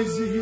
ezil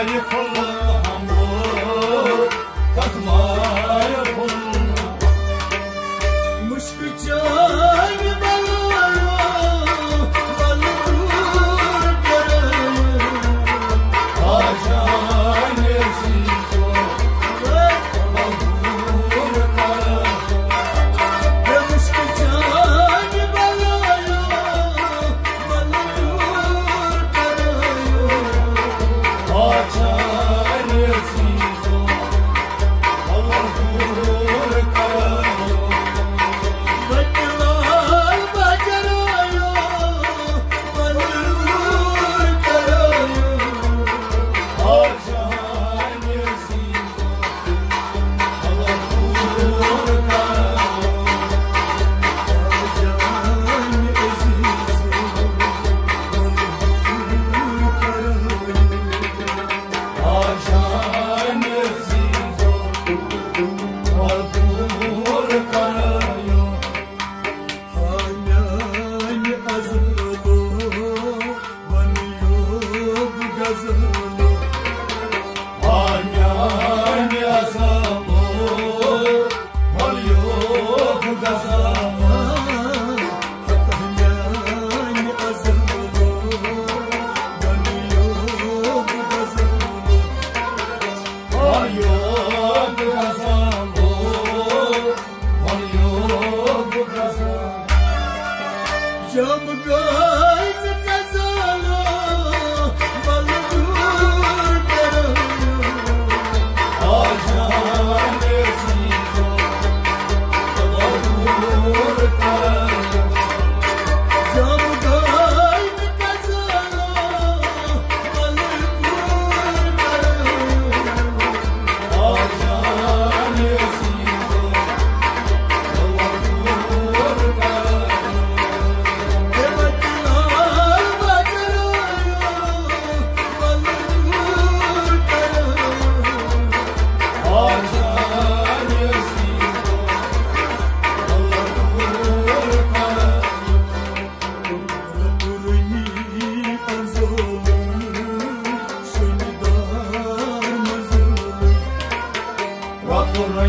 Ayıp olmaz Camı kaynım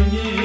yeah.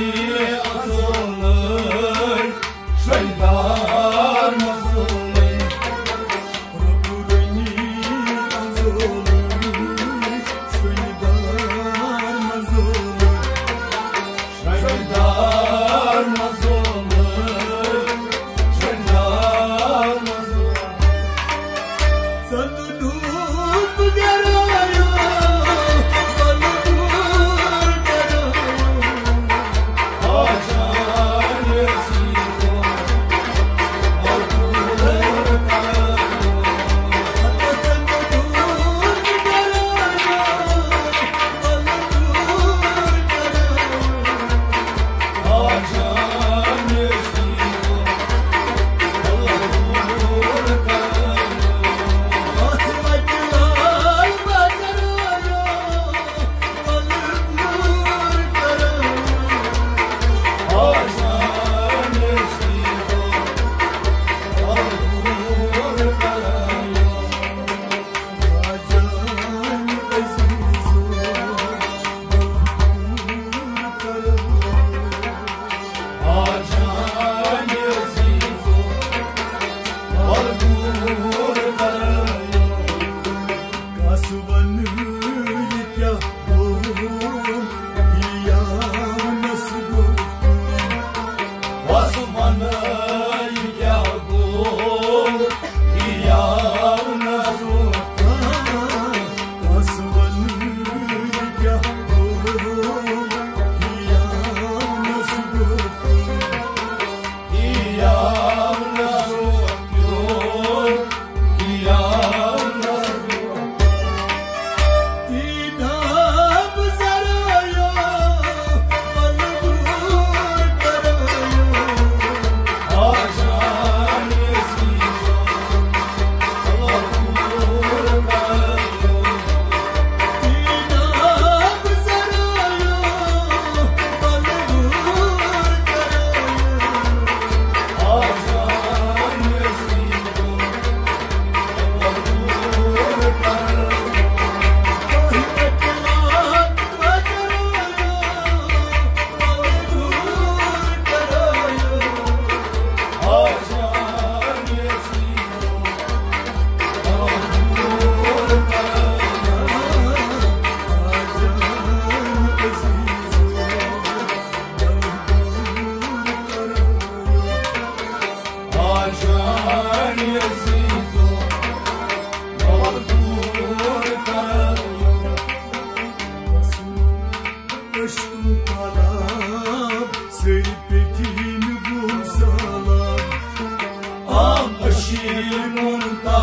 Mulas, Mulas,